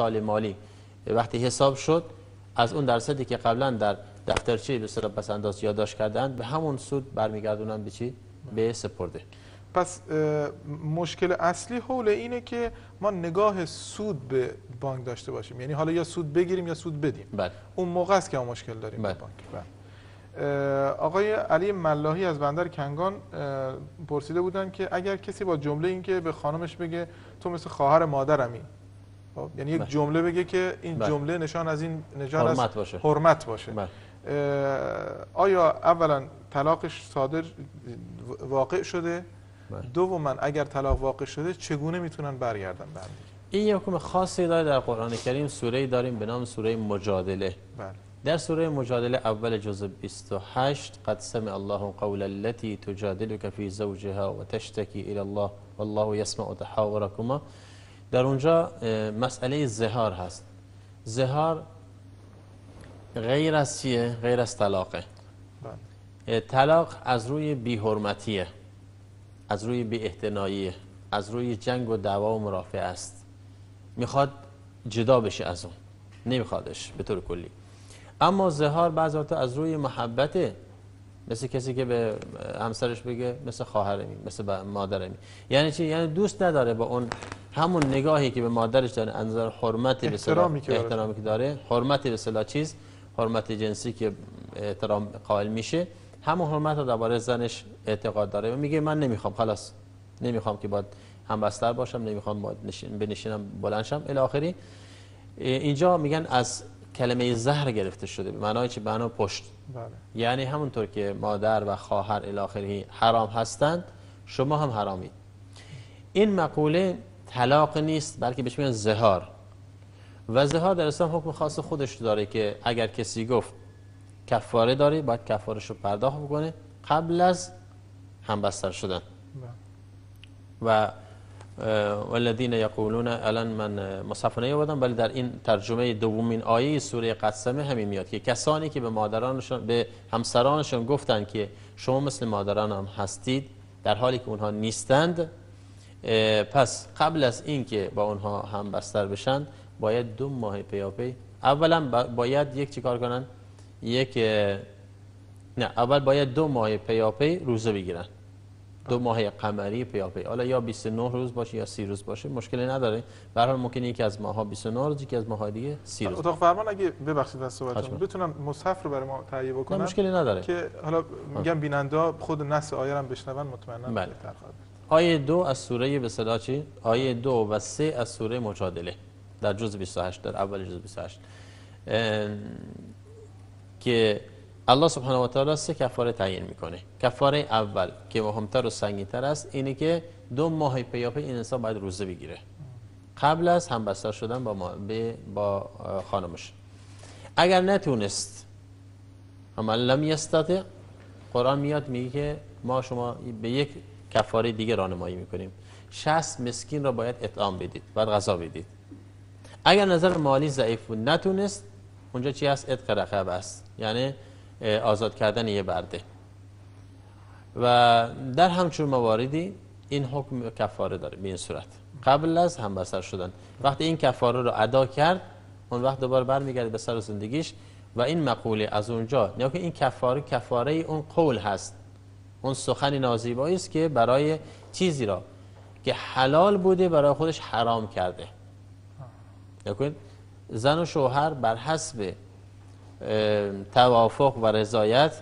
سال مالی. وقتی حساب شد از اون درصدی که قبلا در دفترچه به صورت پس انداز یادداشت کردن به همون سود برمیگردونن به چی؟ به سپرده. پس مشکل اصلی حول اینه که ما نگاه سود به بانک داشته باشیم. یعنی حالا یا سود بگیریم یا سود بدیم. بله. اون موقع است که ما مشکل داریم بله. با بانک. بله. آقای علی ملاحی از بندر کنگان پرسیده بودن که اگر کسی با جمله این که به خانمش بگه تو مثل خواهر مادرمی یعنی یک بله. جمله بگه که این بله. جمله نشان از این نشان از حرمت باشه حرمت باشه بله. آیا اولا طلاقش صادر واقع شده. دوما اگر طلاق واقع شده چگونه می‌تونن برگردن به؟ این حکم خاصی داره در قرآن کریم سوره داریم به نام سوره مجادله بله در سوره مجادله اول جزء 28 قد سمع الله قول التي تجادلك في زوجها وتشتكي الى الله والله يسمع تحاوركما در اونجا مسئله زهار هست. زهار غیر از چیه؟ غیر از طلاقه. بله. طلاق از روی بی‌حرمتیه از روی بی از روی جنگ و دعوا و مرافع است. می‌خواد جدا بشه از اون. نمیخوادش به طور کلی. اما زهار بعض از روی محبته مثل کسی که به همسرش بگه مثل خواهرمی مثل مادرمی. یعنی چی؟ یعنی دوست نداره با اون همون نگاهی که به مادرش داره از نظر حرمتی به احترامی که داره. احترامی که داره. حرمتی به اصطلاح چیز؟ حرمت جنسی که احترام قائل میشه. همون حرمت رو درباره زنش اعتقاد داره و میگه من نمی‌خوام خلاص نمی‌خوام که باید هم بستر باشم نمی‌خوام باید نشین بنشینم بلند شم. الی آخری اینجا میگن از کلمه زهر گرفته شده به معنای چی؟ به معنای پشت. بله. یعنی همونطور که مادر و خواهر الی حرام هستند شما هم حرامید. این مقوله طلاق نیست بلکه بهش میگن زهار. و زهار در اسلام حکم خاص خودش داره که اگر کسی گفت کفاره داره باید کفارش رو پرداخت بکنه قبل از همبستر شدن. بله. و والذین یقولون الان من مصحف نیاوردم ولی در این ترجمه دومین آیه سوره قسمه همین میاد که کسانی که به مادرانشون به همسرانشون گفتن که شما مثل مادران هم هستید در حالی که اونها نیستند پس قبل از اینکه با اونها هم بستر بشن باید دو ماه پیاپی اولا با- باید یک چیکار کنن؟ یک نه اول باید دو ماه پیاپی روزه بگیرن. دو ماه قمری پیاپی حالا یا 29 روز باشه یا 30 روز باشه مشکلی نداره به هر ممکنه یکی از ماها 29 روز یکی از ماهای دیگه 30 روز اتاق فرمان اگه ببخشید از صحبتتون. بتونم مصحف رو برای ما تهیه نه بکنم مشکلی نداره که حالا میگم بیننده خود نص آیه هم بشنون مطمئنا بله. بهتر خواهد. آیه دو از سوره به صدا چی؟ آیه دو و سه از سوره مجادله در جز 28 در اول جز 28 ام، که الله سبحانه و تعالی سه کفاره تعیین می‌کنه. کفاره اول که مهمتر و سنگینتر است اینه که دو ماه پیاپی این انسان باید روزه بگیره. قبل از همبستر شدن با, با خانمش. اگر نتونست اما لم یستطع قرآن میاد میگه که ما شما به یک کفاره دیگه راهنمایی می‌کنیم. 60 مسکین را باید اطعام بدید باید غذا بدید. اگر نظر مالی ضعیف بود نتونست اونجا چی هست؟ اتق رقب است. یعنی آزاد کردن یه برده. و در همچون مواردی این حکم کفاره داره به این صورت. قبل از همبستر شدن. وقتی این کفاره رو ادا کرد اون وقت دوباره برمیگرده به سر زندگیش و این مقوله از اونجا نه که این کفاره کفاره اون قول هست. اون سخن نازیبایی است که برای چیزی را که حلال بوده برای خودش حرام کرده. نکنید؟ زن و شوهر بر حسب توافق و رضایت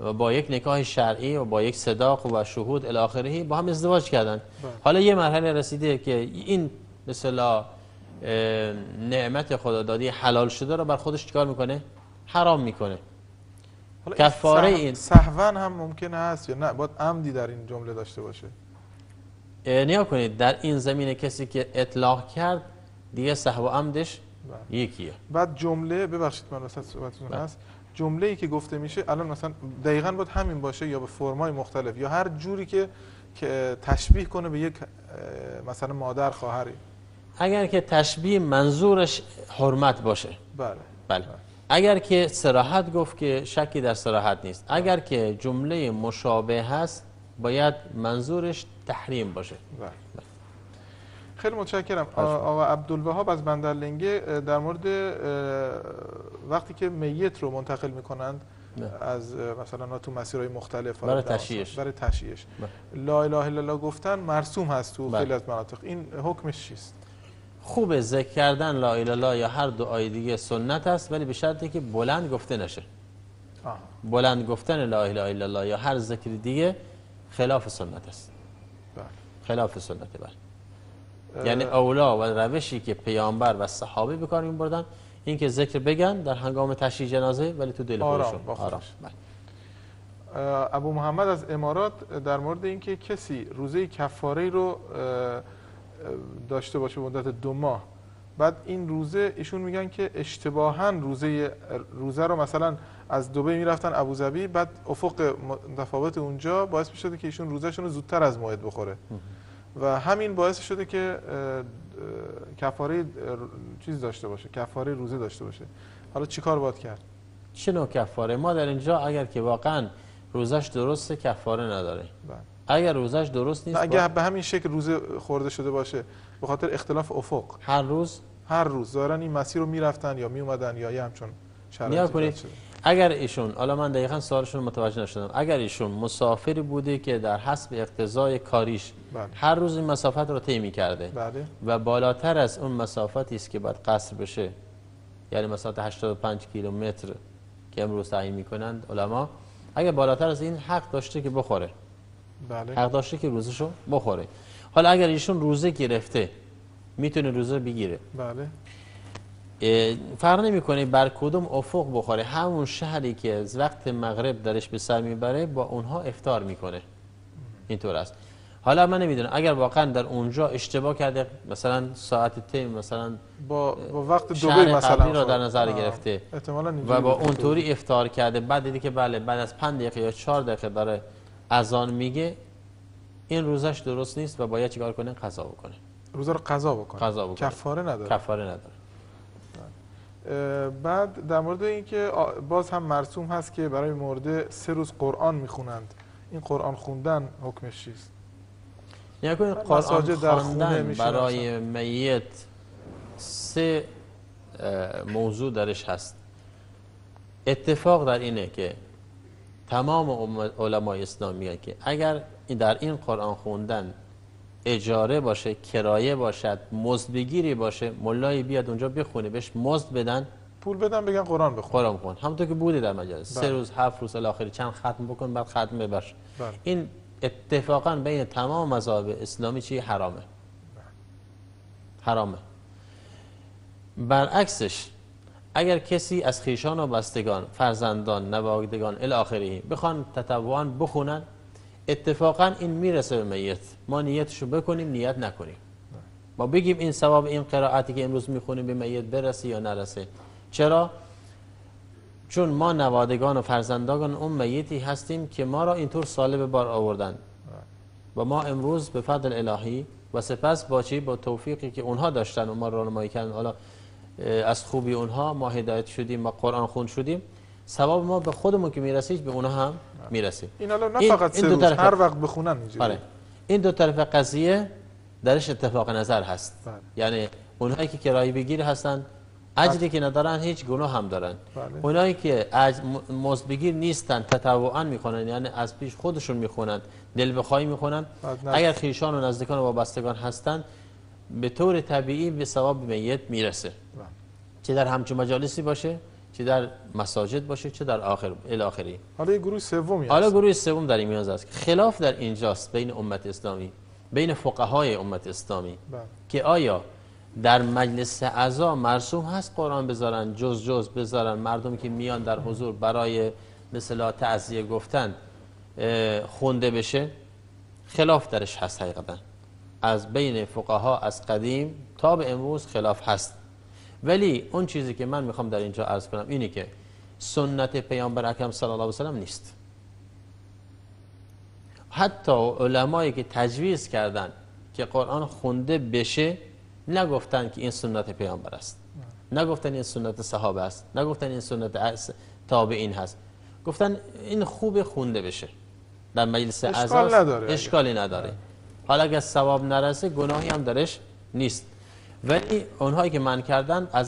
و با یک نکاح شرعی و با یک صداق و شهود الاخره با هم ازدواج کردن. حالا یه مرحله رسیده که این مثلا نعمت خدادادی حلال شده رو بر خودش چیکار می‌کنه؟ حرام می‌کنه. کفاره این این- سهوا هم ممکنه هست یا نه؟ باید عمدی در این جمله داشته باشه. نیا کنید در این زمینه کسی که اطلاق کرد دیگه سهو عمدش بله. یکیه. بعد جمله ببخشید من وسط صحبتتون بله. هست جمله ای که گفته میشه الان مثلا دقیقا باید همین باشه یا به فرمای مختلف یا هر جوری که که تشبیه کنه به یک مثلا مادر خواهری. اگر که تشبیه منظورش حرمت باشه. بله. بله. اگر که سراحت گفت که شکی در سراحت نیست. اگر که جمله مشابه هست باید منظورش تحریم باشه. بله. خیلی متشکرم. آقا عبدالوهاب از بندرلنگه در مورد وقتی که میت رو منتقل می‌کنند نه. از مثلا تو مسیرهای مختلف برای تشییعش. برای تشییعش لا اله الا الله گفتن مرسوم هست تو بله. خیلی از مناطق این حکمش چیست خوب ذکر کردن لا اله الا یا هر دعای دیگه سنت است ولی به شرطی که بلند گفته نشه آها. بلند گفتن لا اله الا الله یا هر ذکر دیگه خلاف سنت است بله. خلاف سنت بله یعنی اولا و روشی که پیامبر و صحابه به کار می‌بردن این که ذکر بگن در هنگام تشییع جنازه ولی تو دل آرام، خودشون. آرام. بله. ابو محمد از امارات در مورد اینکه کسی روزه کفاره رو داشته باشه مدت دو ماه بعد این روزه ایشون میگن که اشتباها روزه روزه رو مثلا از دبی می‌رفتن ابوظبی بعد افق متفاوت اونجا باعث می‌شده که ایشون روزهشون رو زودتر از موعد بخوره. و همین باعث شده که کفاره چیز داشته باشه کفاره روزه داشته باشه. حالا چیکار باید کرد؟ چه نوع کفاره؟ ما در اینجا اگر که واقعا روزش درسته کفاره نداره. بله. اگر روزش درست نیست با به همین شکل روزه خورده شده باشه به خاطر اختلاف افق. هر روز؟ هر روز. ظاهرا این مسیر رو می‌رفتن یا میومدن یا یه همچون شرایطی کنید. اگر ایشون حالا من دقیقا سوالشون رو متوجه نشدم. اگر ایشون مسافری بوده که در حسب اقتضای کاریش بله. هر روز این مسافت رو طی کرده بله. و بالاتر از اون مسافتی است که باید قصر بشه یعنی مسافت 85 کیلومتر که امروز تعیین می‌کنند علما اگر بالاتر از این حق داشته که بخوره. بله. حق داشته که روزشو بخوره. حالا اگر ایشون روزه گرفته می‌تونه روزه بگیره. بله. فرق نمی‌کنه بر کدوم افق بخوره همون شهری که از وقت مغرب درش به سر می‌بره با اونها افطار می‌کنه اینطور است حالا من نمی‌دونم اگر واقعا در اونجا اشتباه کرده مثلا ساعت تیم مثلا با, با وقت دبی مثلا را خب. در نظر آه. گرفته و با. اونطوری افطار کرده بعد دیدی که بله بعد از 5 دقیقه یا 4 دقیقه داره اذان میگه این روزش درست نیست و باید چیکار کنه قضا بکنه روزه رو قضا بکنه قضا بکنه. کفاره نداره کفاره نداره بعد در مورد اینکه باز هم مرسوم هست که برای مرده سه روز قرآن می‌خونند. این قرآن خوندن حکمش چیست؟ کنید قرآن در می‌شناسن. برای میت سه موضوع درش هست. اتفاق در اینه که تمام ام- علمای اسلام میگن که اگر در این قرآن خوندن اجاره باشه کرایه باشد مزد بگیری باشه ملایی بیاد اونجا بخونه بهش مزد بدن. پول بدن بگن قرآن بخون. قرآن خون همونطور که بوده در مجلس. بله. سه روز هفت روز الاخری چند ختم بکن بعد ختم ببر بله. این اتفاقا بین تمام مذاهب اسلامی چی؟ حرامه. حرامه. برعکسش اگر کسی از خیشان و بستگان فرزندان نوادگان الی آخره بخوان تطوعا بخونن اتفاقا این می‌رسه به میت. ما نیتشو بکنیم نیت نکنیم. ما بگیم این ثواب این قرائتی که امروز می‌خونیم به میت برسه یا نرسه. چرا؟ چون ما نوادگان و فرزندان اون میتی هستیم که ما را اینطور ساله به بار آوردن. و ما امروز به فضل الهی و سپس با چی؟ با توفیقی که اونها داشتن و ما راهنمایی کردن. حالا از خوبی اونها ما هدایت شدیم ما قرآن خون شدیم. ثواب ما به خودمون که می‌رسید به اونها هم می‌رسید این حالا نه فقط این سه روز هر وقت بخونن اینجوری. آره. این دو طرف قضیه درش اتفاق نظر هست. بله. یعنی اونهایی که کرایه بگیر هستن اجری که ندارن هیچ گناه هم دارن. بله. اونایی که مزد بگیر نیستن تطوعا می‌خونن یعنی از پیش خودشون می‌خونن دل بخواهی می‌خونن. نزد- اگر خیشان و نزدیکان و وابستگان هستن به طور طبیعی به ثواب میت می‌رسه. بله. چه در همچون مجالسی باشه چه در مساجد باشه چه در آخر الاخری حالا گروه سومی حالا گروه سوم در این میانز است. خلاف در اینجاست بین امت اسلامی بین فقهای امت اسلامی بله. که آیا در مجلس اعضا مرسوم هست قرآن بذارن جز جز بذارن؟ مردم که میان در حضور برای مثلا تعذیه گفتن خونده بشه؟ خلاف درش هست حقیقتا. از بین فقها از قدیم تا به امروز خلاف هست. ولی اون چیزی که من می‌خوام در اینجا عرض کنم اینه که سنت پیامبر اکرم صلی الله علیه و سلم نیست. حتی علمایی که تجویز کردن که قرآن خونده بشه نگفتن که این سنت پیامبر است. نگفتن این سنت صحابه است. نگفتن این سنت تابعین هست. گفتن این خوب خونده بشه. در مجلس اشکال نداره. اشکالی نداره. حالا اگر ثواب نرسه گناهی هم درش نیست. ولی اونهایی که من کردن از